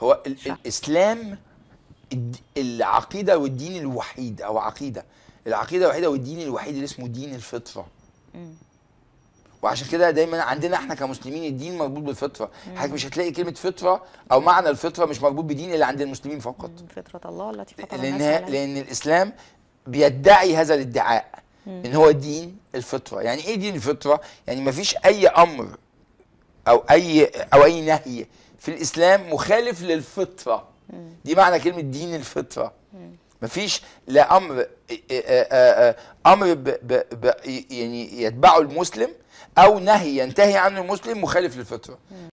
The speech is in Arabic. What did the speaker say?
هو ال. الإسلام العقيدة والدين الوحيد أو عقيدة. العقيدة الوحيدة والدين الوحيد اللي اسمه دين الفطرة. مم. وعشان كده دايما عندنا إحنا كمسلمين الدين مربوط بالفطرة. حضرتك مش هتلاقي كلمة فطرة أو معنى الفطرة مش مربوط بدين إلا عند المسلمين فقط. مم. فطرة الله التي فطر لأن لأن الإسلام بيدعي هذا الادعاء إن هو دين الفطرة. يعني إيه دين الفطرة؟ يعني ما فيش أي أمر أو أي أو أي نهي في الإسلام مخالف للفطرة. دي معنى كلمة دين الفطرة. مفيش لا أمر أمر ب ب ب يعني يتبعه المسلم أو نهي ينتهي عنه المسلم مخالف للفطرة.